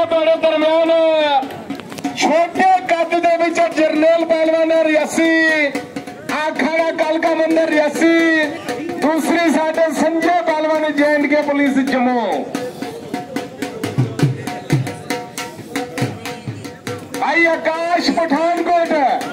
ਆ ਤੁਹਾਡੇ ਦਰਮਿਆਨ ਛੋਟੇ ਕੱਦ ਦੇ ਵਿੱਚ ਜਰਨੈਲ ਪਹਿਲਵਾਨ ਰਿਆਸੀ ਆਖਾੜਾ ਕਲਕਾ ਮੰਦਰ ਰਿਆਸੀ ਦੂਸਰੀ ਸਾਡੇ ਸੰਜੇ ਪਹਿਲਵਾਨ ਜੈਂਡ ਕੇ police Jammu Bhai Akash Pathankot Bhai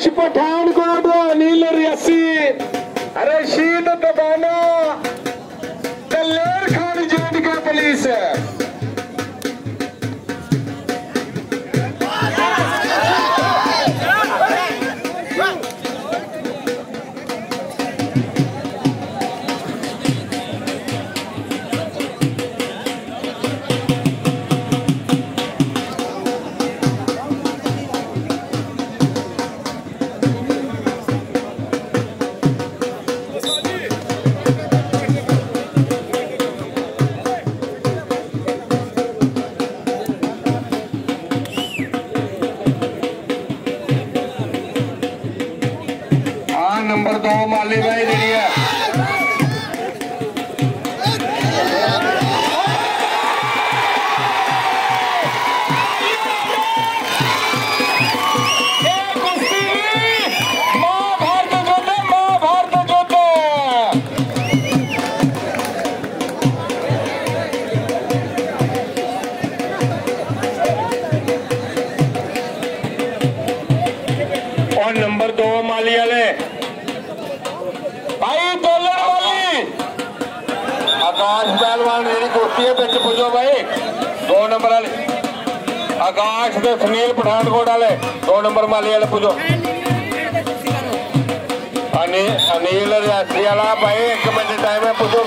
కలిసిపోటానికి all my liver. आकाश ते सुनील पठानकोट वाले दो नंबर माली वाले पुजो अनिल रियासी वाला भाई एक मिनट टाइम है पुजो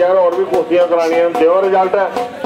यार और भी कोचियाँ करानी है देवा रिज़ल्ट। है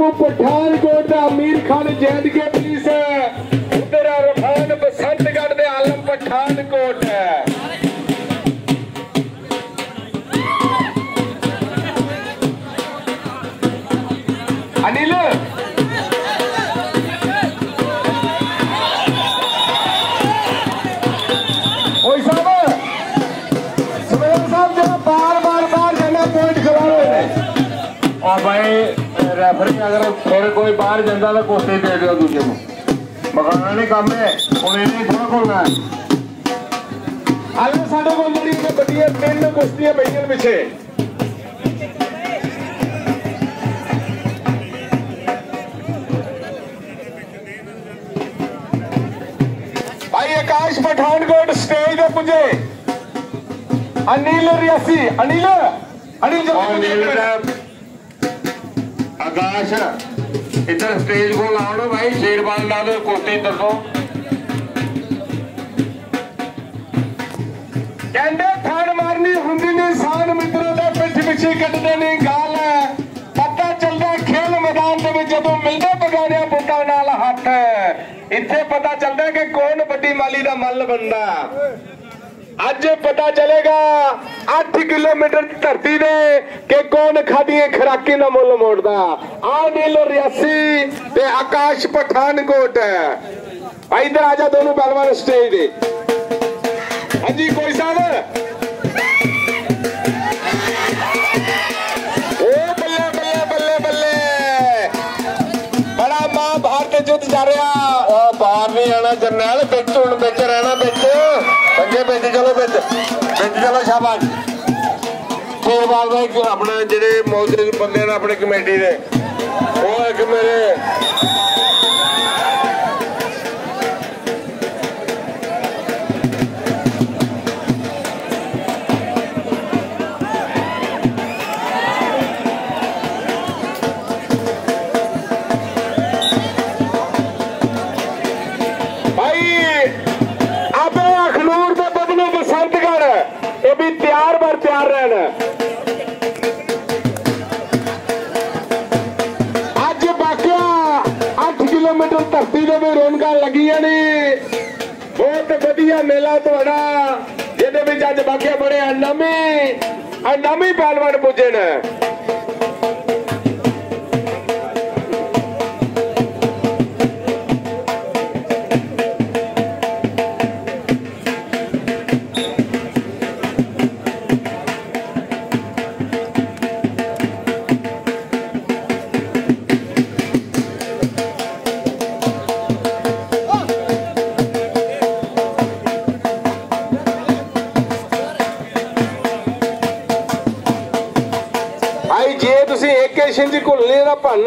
पठानकोट का आमिर खान जैन के ਫਿਰ ਕੋਈ ਬਾਹਰ ਜਾਂਦਾ ਤਾਂ ਕੋਸੀ ਦੇ ਦਿਓ ਦੂਜੇ ਨੂੰ ਮਕਾਨਾ ਨਹੀਂ ਕੰਮ ਹੈ ਹੁਣ ਇਹ ਨਹੀਂ ਥੋੜਾ ਕੋਲਣਾ ਹਾਲੇ ਸਾਡੇ ਕੋਲ ਜਿਹੜੀ ਨੇ ਵੱਡੀਆਂ ਤਿੰਨ ਕੁਸ਼ਤੀਆਂ ਪਈਆਂ ਨੇ ਪਿੱਛੇ ਭਾਈ ਆਕਾਸ਼ ਪਠਾਨਕੋਟ ਸਟੇਜ ਤੇ ਪੁੱਜੇ ਅਨਿਲ ਰਿਆਸੀ ਅਨਿਲ ਅਨਿਲ ਔਰ ਜਲਦੀ ਨੀਲ ਦਾ ਆਕਾਸ਼ ਇੱਧਰ ਸਟੇਜ ਕੋਲ ਆਉਣਾ ਭਾਈ ਸ਼ੇਰਬਾਨ ਕਹਿੰਦੇ ਫੜ ਮਾਰਨੀ ਹੁੰਦੀ ਨਹੀਂ, ਸਾਨ ਮਿੱਤਰੋ ਦੇ ਪਿੱਛ ਪਿੱਛੇ ਕੱਢਦੇ ਨੇ ਗਾਲ। ਪਤਾ ਚੱਲਦਾ ਖੇਲ ਮੈਦਾਨ ਦੇ ਵਿੱਚ ਜਦੋਂ ਮਿਲਦੇ ਬਗਾੜਿਆ ਬੁੱਟਾਂ ਨਾਲ ਹੱਥ ਇੱਥੇ ਪਤਾ ਚੱਲਦਾ ਕਿ ਕੌਣ ਵੱਡੀ ਮਾਲੀ ਦਾ ਮੱਲ ਬੰਦਾ ਅੱਜ ਪਤਾ ਚੱਲੇਗਾ 8 ਕਿਲੋਮੀਟਰ ਧਰਤੀ ਦੇ ਕਿ ਕੌਣ ਖਾਦੀਆਂ ਖਰਾਕੀ ਦਾ ਮੁੱਲ ਮੋੜਦਾ ਆ ਨੀਲੋ ਰਿਆਸੀ ਤੇ ਆਕਾਸ਼ ਪਠਾਨਕੋਟ ਭਾਈ ਇਧਰ ਆ ਜਾ ਦੋਨੋਂ ਪਹਿਲਵਾਨ ਸਟੇਜ ਦੇ ਹਾਂਜੀ ਕੋਈ ਸਾਹਿਬ ਓ ਬੱਲੇ ਬੱਲੇ ਬੱਲੇ ਬੱਲੇ ਬੜਾ ਮਾਂ ਭਾਰਤ ਯੁੱਧ ਜਾ ਰਿਹਾ ਉਹ ਬਾਹਰ ਨਹੀਂ ਆਣਾ ਜਰਨੈਲ ਵਿੱਚ ਹੁਣ ਵਿੱਚ ਰਹਿਣਾ ਵਿੱਚ ਅੱਗੇ ਵਿੱਚ ਚਲੋ ਵਿੱਚ ਵਿੱਚ ਚਲੋ ਸ਼ਾਬਾਸ਼। ਸ਼ੇਰਬਾਨ ਦਾ ਇੱਕ ਆਪਣਾ ਜਿਹੜੇ ਮੌਜੂਦ ਬੰਦੇ ਨੇ, ਆਪਣੇ ਕਮੇਟੀ ਦੇ, ਉਹ ਇੱਕ ਮੇਰੇ ਬਹੁਤ ਮੇਲਾ ਤੁਹਾਡਾ ਜਿਹਦੇ ਵਿੱਚ ਅੱਜ ਬਾਕੀ ਬੜੇ ਨਵੇਂ ਨਵੇਂ ਪਹਿਲਵਾਨ ਪੁੱਜੇ ਨੇ।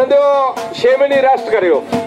આનંદો શેમની રાષ્ટ્ર કર્યો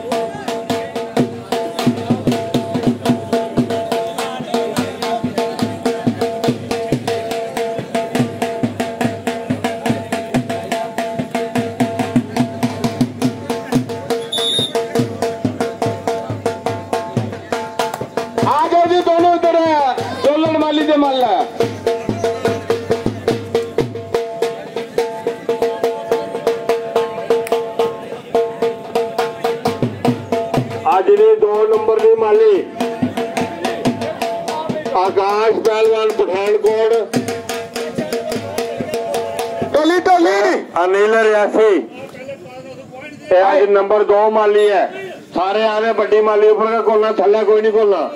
ਆਨੇ ਵੱਡੀ ਮਾਲੀ ਉੱਪਰ ਕਾ ਕੋਲਣਾ ਥੱਲੇ ਕੋਈ ਨਹੀਂ ਕੋਲਣਾ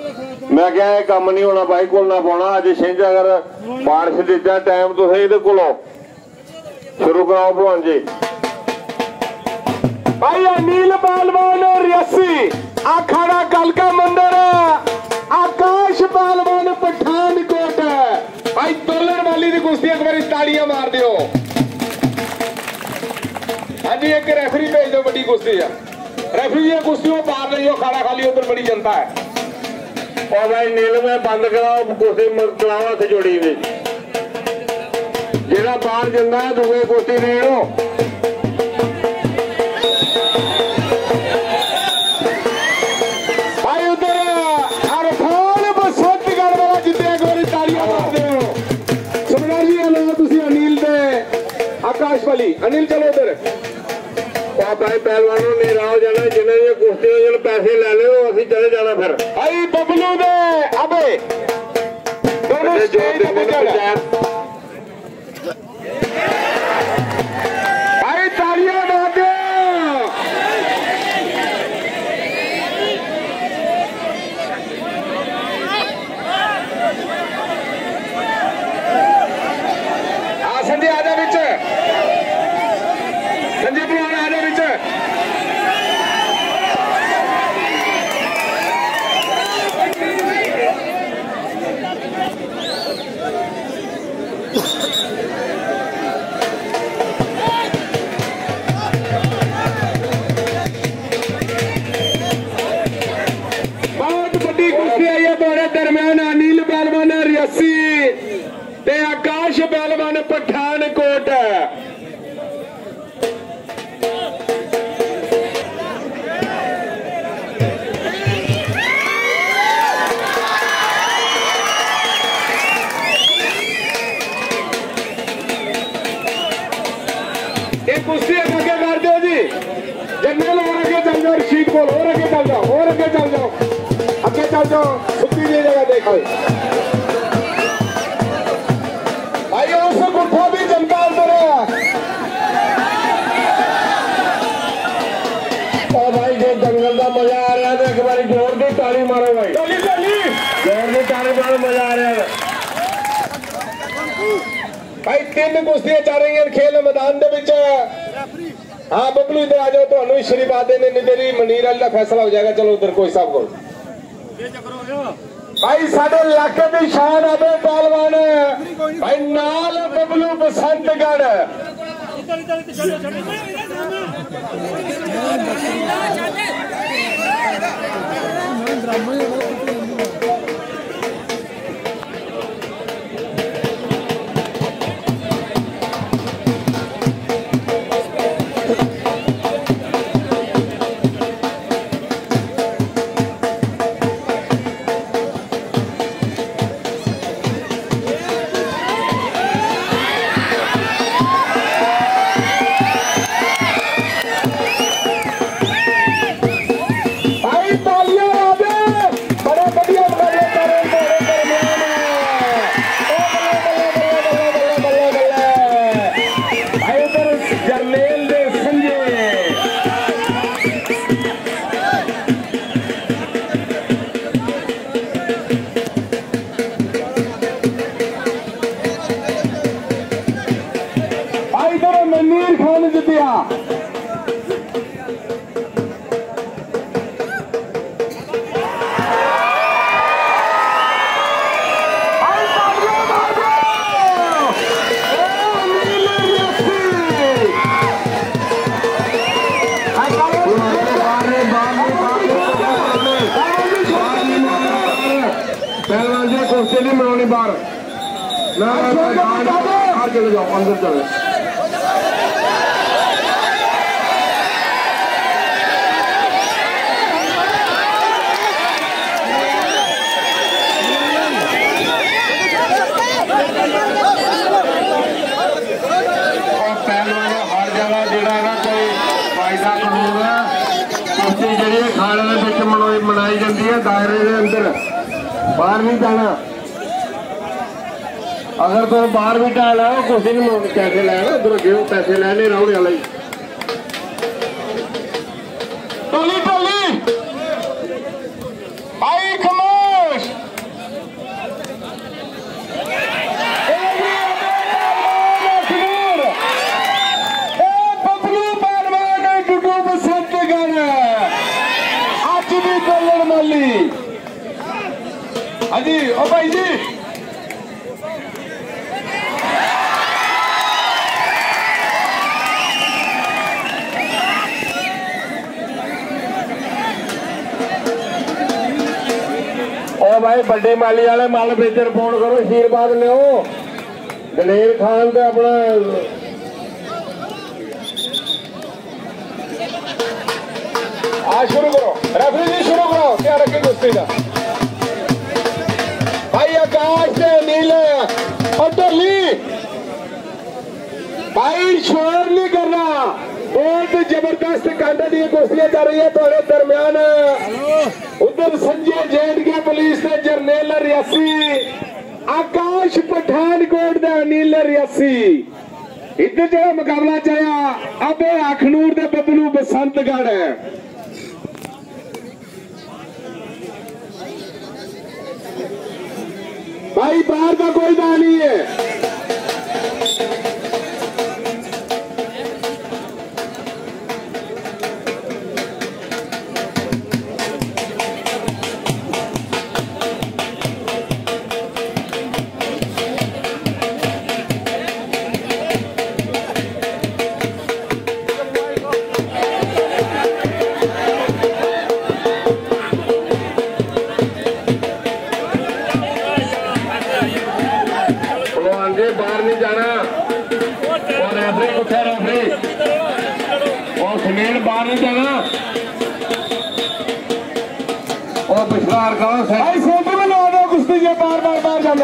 ਮੈਂ ਕਿਹਾ ਇਹ ਕੰਮ ਨਹੀਂ ਹੋਣਾ ਭਾਈ ਕੋਲਣਾ ਪਾਉਣਾ ਅੱਜ ਸਿੰਝ ਅਗਰ ਬਾਰਿਸ਼ ਦਿੱਤਾ ਟਾਈਮ ਤੁਸੀਂ ਇਹਦੇ ਕੋਲੋਂ ਸ਼ੁਰੂ ਕਰਾਓ ਭਲਵਾਨ ਜੀ ਭਾਈ ਅਨੀਲ ਪਹਿਲਵਾਨ ਰਿਆਸੀ ਆਖਾੜਾ ਕਲਕਾ ਮੰਦਰ ਆਕਾਸ਼ ਪਹਿਲਵਾਨ ਪਠਾਨਕੋਟ ਭਾਈ ਤੋਲਣ ਵਾਲੀ ਦੀ ਕੁਸ਼ਤੀ ਇੱਕ ਵਾਰੀ ਤਾੜੀਆਂ ਮਾਰ ਦਿਓ ਹਾਂਜੀ ਇੱਕ ਰੈਫਰੀ ਭੇਜ ਦਿਓ ਵੱਡੀ ਕੁਸ਼ਤੀ ਆ ਰੈਫਰੀ ਇਹ ਕੁਸ਼ਤੀ ਉਹ ਪਾਰ रेफरी ये कुश्ती में पार नहीं हो खाड़ा खाली उधर बड़ी जनता है। और भाई नील में बंद कराओ कुर्सी चलाओ हथ जोड़ी हुई। जरा बाहर जाना है दुए कुर्सी नहीं हो। अनिल चलो उधर। ਬਾਬਾ ਜੀ ਪਹਿਲਵਾਨੋਂ ਮੇਰਾ ਹੋ ਜਾਣਾ ਜਿਨ੍ਹਾਂ ਦੀਆਂ ਕੁਸ਼ਤੀਆਂ ਜਨ ਪੈਸੇ ਲੈ ਲਿਓ ਅਸੀਂ ਚਲੇ ਜਾਣਾ ਫਿਰ। ਆਈ ਬਬਲੂ ਦੇ ਅਬੇ ਦੋਨੋਂ ਸਟੇਜ ਤੇ ਚੜਾ भाई, तीन कुश्तियाँ चारेंगे खेल मैदान हाँ बबलू इधर आ जाओ तो अनुश्री बादे मनीर अल्लाह फैसला हो जाएगा। चलो उधर कोई साहब को ਭਾਈ ਸਾਡੇ ਇਲਾਕੇ ਦੀ ਸ਼ਾਨ ਆਵੇ ਪਹਿਲਵਾਨ। ਭਾਈ ਨਾਲ ਬੱਬਲੂ ਬਸੰਤਗੜ ਭਾਈ ਜਾਂਦੀ ਦੇ ਅੰਦਰ ਬਾਹਰ ਨਹੀਂ ਜਾਣਾ। ਅਗਰ ਤੁਸੀਂ ਬਾਹਰ ਵੀ ਟਾਲ ਆਓ ਕੁਸ਼ਤੀ ਨਹੀਂ ਮਨਾਉਣੀ ਪੈਸੇ ਲੈਣ, ਉਧਰ ਗਿਓ ਪੈਸੇ ਲੈਣੇ ਰੌਣੇ ਵਾਲੇ ਹੀ। जी ओ भाई जी ओ भाई बड़े माली वाले माल बेचर फ़ोन करो आशीर्वाद लो दलेर खान तो अपना आ शुरू करो रेफरी जी शुरू करो क्या रखे कुश्ती का ਆਕਾਸ਼ ਤੇ ਨੀਲ ਉਧਰਲੀ ਭਾਈ ਸ਼ੋਰ ਨਹੀਂ ਕਰਨਾ ਬਹੁਤ ਜ਼ਬਰਦਸਤ ਵਾਲੀਆਂ ਕੁਸ਼ਤੀਆਂ ਚੱਲ ਰਹੀਆਂ ਤੁਹਾਡੇ ਦਰਮਿਆਨ ਉਧਰ ਸੰਜੇ ਜੈਂਟਕੇ ਪੁਲਿਸ ਦੇ ਜਰਨੈਲ ਰਿਆਸੀ ਆਕਾਸ਼ ਪਠਾਨਕੋਟ ਦਾ ਅਨਿਲ ਰਿਆਸੀ ਇੱਧਰ ਜਿਹੜਾ ਮੁਕਾਬਲਾ ਚਾਇਆ ਅਬੇ ਅਖਨੂਰ ਦੇ ਬੱਬਲੂ ਬਸੰਤਗੜ ਹੈ भाई बाहर का कोई दान नहीं है।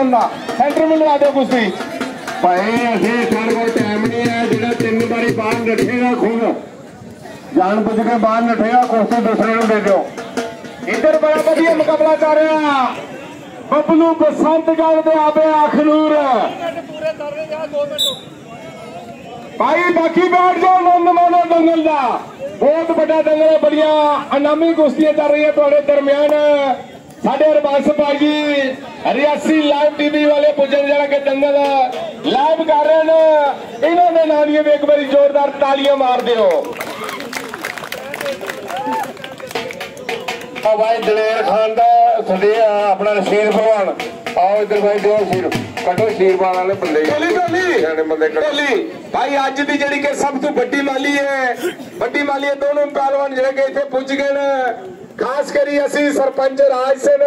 ਹੁੰਦਾ ਸੈਂਟਰ ਨੂੰ ਲਵਾ ਦਿਓ ਕੁਸ਼ਤੀ ਭਾਈ ਅਸੀਂ ਸਾਡੇ ਕੋਲ ਟਾਈਮ ਨਹੀਂ ਹੈ ਜਿਹੜਾ ਤਿੰਨ ਵਾਰੀ ਬਾਹਰ ਨੱਠੇਗਾ ਖੂਨ ਜਾਣ ਬੁੱਝ ਕੇ ਬਾਹਰ ਨੱਠੇਗਾ ਕੁਸ਼ਤੀ ਦੂਸਰੇ ਨੂੰ ਦੇ ਦਿਓ ਇੱਧਰ ਬੜਾ ਵਧੀਆ ਮੁਕਾਬਲਾ ਕਰ ਰਿਹਾ ਬੱਬਲੂ ਬਸੰਤਗੜ੍ਹ ਦੇ ਆਬੇ ਆਖਲੂਰ ਭਾਈ ਬਾਕੀ ਬੈਠ ਜਾਓ ਨੰਦ ਮਾਨੋ ਦੰਗਲ ਦਾ ਬਹੁਤ ਵੱਡਾ ਦੰਗਲ ਹੈ ਬੜੀਆਂ ਅਨਾਮੀ ਕੁਸ਼ਤੀਆਂ ਚੱਲ ਰਹੀਆਂ ਤੁਹਾਡੇ ਦਰਮਿਆਨ ਸਾਡੇ ਹਰਬੰਸ ਭਾਈ ਜੀ ਰਿਆਸੀ ਲਾਈਵ ਟੀਵੀ ਵਾਲੇ ਪੁੱਜਣ ਜਿਹੜਾ ਕਿ ਦੰਗਲ ਲਾਈਵ ਕਰ ਰਹੇ ਨੇ। ਇਹਨਾਂ ਦੇ ਨਾਂ ਵੀ ਇੱਕ ਵਾਰੀ ਜ਼ੋਰਦਾਰ ਤਾਲੀਆਂ ਮਾਰ ਦਿਓ ਆ ਭਾਈ ਦਲੇਰ ਖਾਨ ਦਾ ਸਦੇ ਆਪਣਾ ਰਸ਼ੀਦ ਭਲਵਾਨ। ਆਓ ਇੱਧਰ ਭਾਈ ਦਿਓ ਸ਼ੀਰ ਕੱਢੋ ਸ਼ੀਰਵਾਨ ਵਾਲੇ ਬੰਦੇ। ਢੋਲੀ ਢੋਲੀ ਸਿਆਣੇ ਬੰਦੇ ਢੋਲੀ ਭਾਈ ਅੱਜ ਦੀ ਜਿਹੜੀ ਕਿ ਸਭ ਤੋਂ ਵੱਡੀ ਮਾਲੀ ਹੈ ਵੱਡੀ ਮਾਲੀ ਹੈ ਦੋਨੋਂ ਪਹਿਲਵਾਨ ਜਿਹੜੇ ਕਿ ਇੱਥੇ ਪੁੱਜ ਗਏ ਨੇ। ਖਾਸ ਕਰੀ ਅਸੀਂ ਸਰਪੰਚ ਰਾਜ ਸਿੰਘ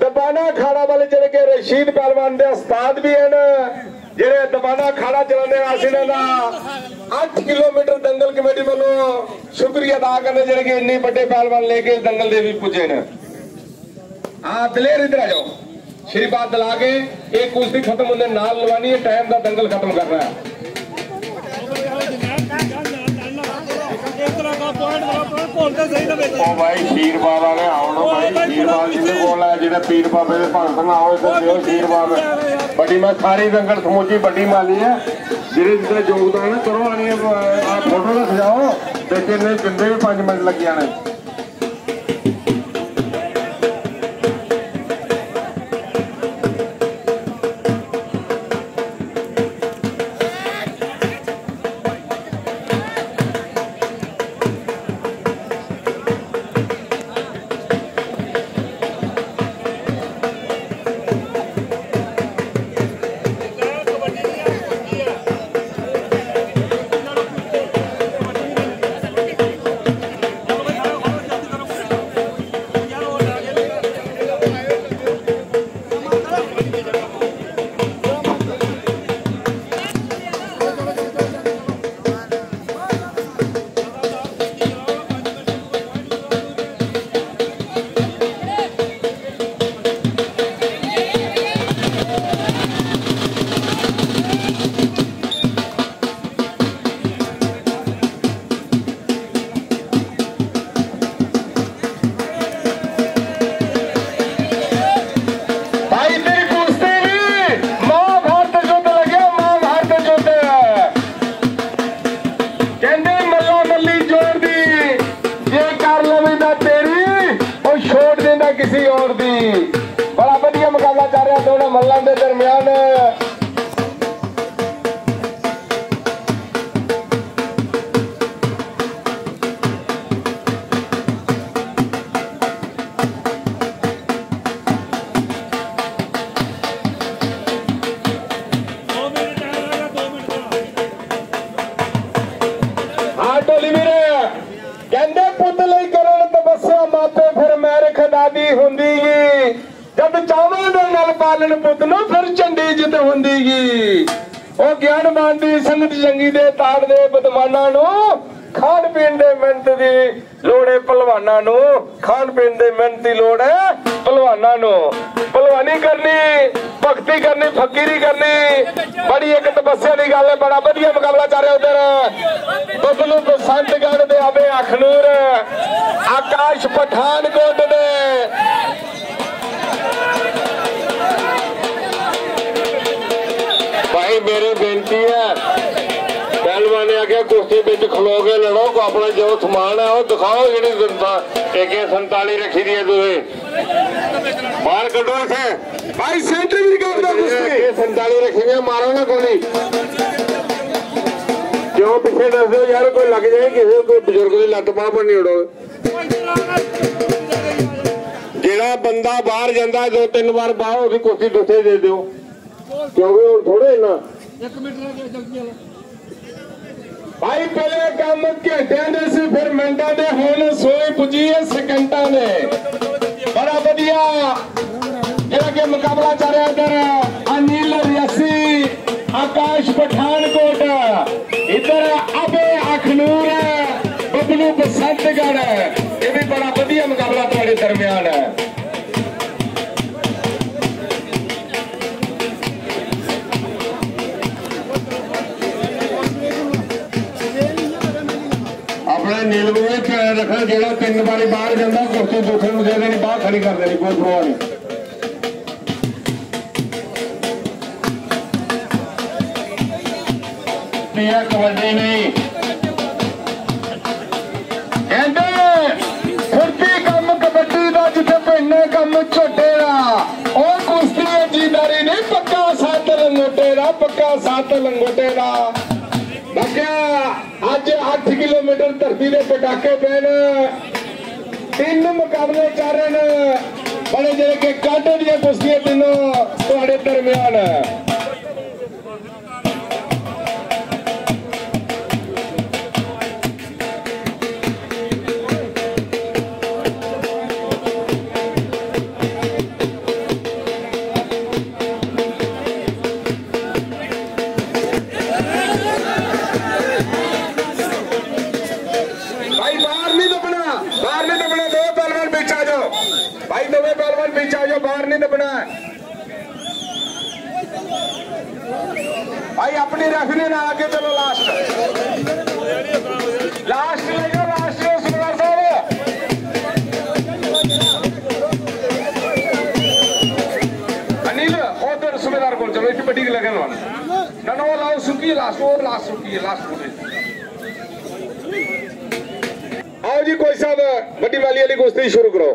ਦਬਾਨਾ ਖਾੜਾ ਵਾਲੇ ਜਿਹੜੇ ਕਿ ਰਸ਼ੀਦ ਪਹਿਲਵਾਨ ਦੇ ਉਸਤਾਦ ਵੀ ਹਨ। ਜਿਹੜੇ ਦਬਾਨਾ ਖਾੜਾ ਚਲਾਉਂਦੇ ਆ, ਅਸੀਂ ਇਹਨਾਂ ਦਾ 8 ਕਿਲੋਮੀਟਰ ਦੰਗਲ ਕਮੇਟੀ ਵੱਲੋਂ ਸ਼ੁਕਰੀਆ ਅਦਾ ਕਰਨੇ ਜਿਹੜੇ ਕਿ ਇੰਨੇ ਵੱਡੇ ਪਹਿਲਵਾਨ ਲੈ ਕੇ ਦੰਗਲ ਦੇ ਵੀ ਪੁੱਜੇ ਨੇ। ਹਾਂ ਦਲੇਰ ਇਧਰ ਆ ਜਾਓ। ਸ਼੍ਰੀ ਬਾਤ ਦਲਾ ਕੇ ਇਹ ਕੁਸ਼ਤੀ ਖਤਮ ਹੁੰਦੇ ਨਾਲ ਲਵਾਨੀ ਹੈ ਟਾਈਮ ਦਾ ਦੰਗਲ ਖਤਮ ਕਰਨਾ ਹੈ। ਉਹ ਭਾਈ ਸ਼ੀਰਵਾਨ ਵਾਲੇ ਆਉਣੋ ਭਾਈ ਸ਼ੀਰਵਾਨ ਜਿਹਦੇ ਕੋਲ ਹੈ ਜਿਹੜੇ ਪੀਰ ਬਾਬੇ ਦੇ ਭਗਤ ਨਾ ਦਿਓ ਵੱਡੀ ਮੈਂ ਸਾਰੀ ਦੰਗਲ ਸਮੂਚੀ ਵੱਡੀ ਮਾਲੀ ਹੈ ਜਿਹੜੇ ਜਿੱਦਾਂ ਯੋਗਦਾਨ ਕਰੋ ਆਣੀ ਆ ਫੋਟੋ ਦਾ ਸਜਾਓ ਤੇ ਕਿੰਨੇ ਵੀ 5 ਮਿੰਟ ਲੱਗ ਜਾਣੇ ਸੰਗਤ ਦੇ ਤਾੜ ਦੇ ਬਦਮਾਨਾਂ ਨੂੰ, ਖਾਣ ਪੀਣ ਦੇ ਮਿਹਨਤ ਦੀ ਲੋੜ ਹੈ ਪਹਿਲਵਾਨਾਂ ਨੂੰ। ਖਾਣ ਪੀਣ ਦੇ ਮਿਹਨਤ ਦੀ ਲੋੜ ਹੈ ਪਹਿਲਵਾਨਾਂ ਨੂੰ। ਪਹਿਲਵਾਨੀ ਕਰਨੀ, ਭਗਤੀ ਕਰਨੀ, ਫਕੀਰੀ ਕਰਨੀ। ਬੜੀ ਇੱਕ ਤਪੱਸਿਆ ਦੀ ਗੱਲ ਹੈ, ਬੜਾ ਵਧੀਆ ਮੁਕਾਬਲਾ ਚੱਲ ਰਿਹਾ ਉਧਰ। ਬਬਲੂ ਬਸੰਤਗੜ ਦੇ ਆਵੇ ਅਖਨੂਰ। ਆਕਾਸ਼ ਪਠਾਨਕੋਟ ਦੇ ਕੇ ਲੜੋ ਕੋ ਆਪਣਾ ਜੋ ਸਮਾਨ ਹੈ ਉਹ ਦਿਖਾਓ ਜਿਹੜੀ ਜਨਤਾ AK47 ਰੱਖੀ ਦੀ ਹੈ ਤੁਸੀਂ ਬਾਹਰ ਕੱਢੋ ਇਥੇ ਭਾਈ ਸੈਂਟਰ ਵੀ ਕਰਦਾ ਕੁਸ਼ਤੀ AK47 ਰੱਖੀ ਹੈ ਮਾਰੋ ਨਾ ਗੋਲੀ ਕਿਉਂ ਪਿੱਛੇ ਦੱਸਦੇ ਹੋ ਯਾਰ ਕੋਈ ਲੱਗ ਜਾਏ ਕਿਸੇ ਕੋਈ ਬਜ਼ੁਰਗ ਦੀ ਲੱਤ ਬਾਹ ਪਰ ਨਹੀਂ ਉਡੋ ਜਿਹੜਾ ਬੰਦਾ ਬਾਹਰ ਜਾਂਦਾ ਦੋ ਤਿੰਨ ਵਾਰ ਬਾਹਰ ਉਹਦੀ ਕੁਸ਼ਤੀ ਦੱਸੇ ਦੇ ਦਿਓ ਕਿਉਂਕਿ ਹੁਣ ਥੋੜੇ ਨਾ ਭਾਈ ਪਹਿਲੇ ਕੰਮ ਘੰਟਿਆਂ ਦੇ ਸੀ, ਫਿਰ ਮਿੰਟਾਂ ਦੇ, ਹੁਣ ਸੋਈ ਪੁੱਜੀ ਹੈ ਸਕਿੰਟਾਂ ਦੇ। ਬੜਾ ਵਧੀਆ। ਜਿਹੜਾ ਕਿ ਮੁਕਾਬਲਾ ਚੱਲ ਰਿਹਾ ਇਧਰ, ਅਨਿਲ ਰਿਆਸੀ, ਆਕਾਸ਼ ਪਠਾਨਕੋਟ। ਇਧਰ ਅਬੇ ਅਖਨੂਰ, ਬਬਲੂ ਬਸੰਤਗੜ ਇਹ ਵੀ ਬੜਾ ਵਧੀਆ ਮੁਕਾਬਲਾ ਤੁਹਾਡੇ ਦਰਮਿਆਨ। ਹੈ ਰੱਖਣਾ ਜਿਹੜਾ ਤਿੰਨ ਵਾਰੀ ਬਾਹਰ ਜਾਂਦਾ ਕੁਰਸੀ ਦੂਸਰੇ ਨੂੰ ਦੇ ਦੇਣੀ ਬਾਹਰ ਖੜੀ ਕਰ ਦੇਣੀ ਕੋਈ ਪਰਵਾਹ ਨਹੀਂ ਪਿਆ ਕਬੱਡੀ ਨਹੀਂ ਕਹਿੰਦੇ ਫੁਰਤੀ ਕੰਮ ਕਬੱਡੀ ਦਾ ਜਿੱਥੇ ਪੈਨੇ ਕੰਮ ਝੋਟੇ ਦਾ ਉਹ ਕੁਸ਼ਤੀ ਹੈ ਜੀਦਾਰੀ ਨਹੀਂ ਪੱਕਾ ਸੱਤ ਲੰਗੋਟੇ ਦਾ ਪੱਕਾ ਸੱਤ ਲੰਗੋਟੇ ਦਾ ਬੱਕਿਆ ਅੱਜ 8 ਕਿਲੋਮੀਟਰ ਧਰਤੀ ਦੇ ਪਟਾਕੇ ਪੈਣ ਤਿੰਨ ਮੁਕਾਬਲੇ ਚੱਲ ਰਹੇ ਨੇ। ਬੜੇ ਜਿਹੜੇ ਕਿ ਕਾਂਟੇ ਦੀਆਂ ਕੁਸ਼ਤੀਆਂ ਤਿੰਨੋਂ ਤੁਹਾਡੇ ਦਰਮਿਆਨ। पहलवान बीच आ बाहर नहीं दबना भाई, अपनी रेफरी ना आके चलो लास्ट लास्ट ले लास्ट सुखी है लास्ट और लास्ट है आओ जी, कोई साहब बड़ी वाली वाली कुश्ती शुरू करो।